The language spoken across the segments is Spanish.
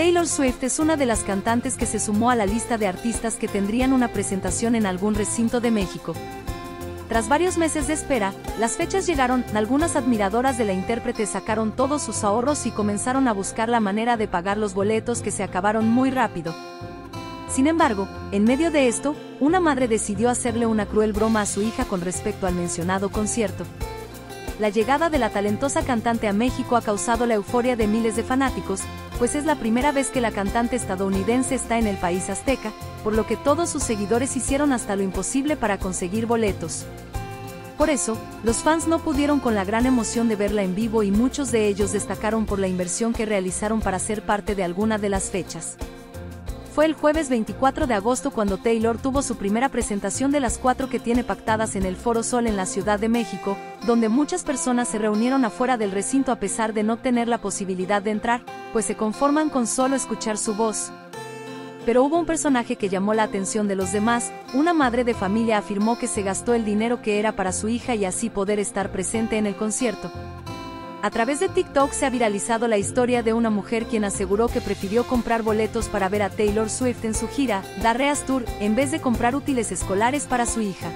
Taylor Swift es una de las cantantes que se sumó a la lista de artistas que tendrían una presentación en algún recinto de México. Tras varios meses de espera, las fechas llegaron, algunas admiradoras de la intérprete sacaron todos sus ahorros y comenzaron a buscar la manera de pagar los boletos que se acabaron muy rápido. Sin embargo, en medio de esto, una madre decidió hacerle una cruel broma a su hija con respecto al mencionado concierto. La llegada de la talentosa cantante a México ha causado la euforia de miles de fanáticos, pues es la primera vez que la cantante estadounidense está en el país azteca, por lo que todos sus seguidores hicieron hasta lo imposible para conseguir boletos. Por eso, los fans no pudieron con la gran emoción de verla en vivo y muchos de ellos destacaron por la inversión que realizaron para ser parte de alguna de las fechas. Fue el jueves 24 de agosto cuando Taylor tuvo su primera presentación de las cuatro que tiene pactadas en el Foro Sol en la Ciudad de México, donde muchas personas se reunieron afuera del recinto a pesar de no tener la posibilidad de entrar, pues se conforman con solo escuchar su voz. Pero hubo un personaje que llamó la atención de los demás, una madre de familia afirmó que se gastó el dinero que era para su hija y así poder estar presente en el concierto. A través de TikTok se ha viralizado la historia de una mujer quien aseguró que prefirió comprar boletos para ver a Taylor Swift en su gira, Darreas Tour, en vez de comprar útiles escolares para su hija.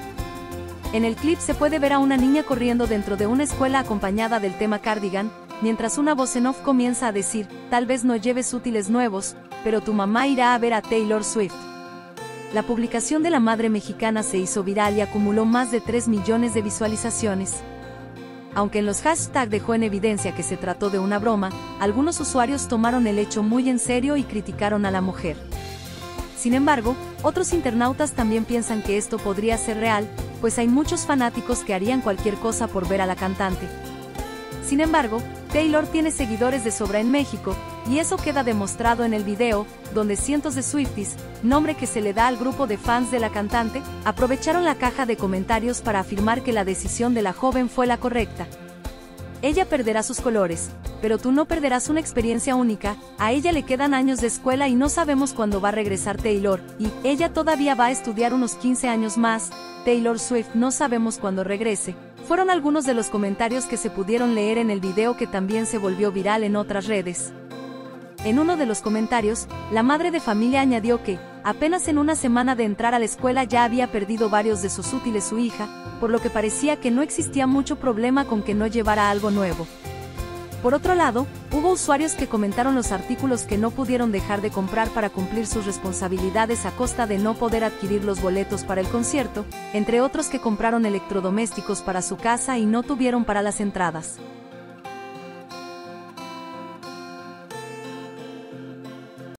En el clip se puede ver a una niña corriendo dentro de una escuela acompañada del tema Cardigan, mientras una voz en off comienza a decir, tal vez no lleves útiles nuevos, pero tu mamá irá a ver a Taylor Swift. La publicación de la madre mexicana se hizo viral y acumuló más de 3 millones de visualizaciones. Aunque en los hashtags dejó en evidencia que se trató de una broma, algunos usuarios tomaron el hecho muy en serio y criticaron a la mujer. Sin embargo, otros internautas también piensan que esto podría ser real, pues hay muchos fanáticos que harían cualquier cosa por ver a la cantante. Sin embargo, Taylor tiene seguidores de sobra en México, y eso queda demostrado en el video, donde cientos de Swifties, nombre que se le da al grupo de fans de la cantante, aprovecharon la caja de comentarios para afirmar que la decisión de la joven fue la correcta. Ella perderá sus colores, pero tú no perderás una experiencia única, a ella le quedan años de escuela y no sabemos cuándo va a regresar Taylor, y ella todavía va a estudiar unos 15 años más, Taylor Swift no sabemos cuándo regrese, fueron algunos de los comentarios que se pudieron leer en el video que también se volvió viral en otras redes. En uno de los comentarios, la madre de familia añadió que, apenas en una semana de entrar a la escuela ya había perdido varios de sus útiles su hija, por lo que parecía que no existía mucho problema con que no llevara algo nuevo. Por otro lado, hubo usuarios que comentaron los artículos que no pudieron dejar de comprar para cumplir sus responsabilidades a costa de no poder adquirir los boletos para el concierto, entre otros que compraron electrodomésticos para su casa y no tuvieron para las entradas.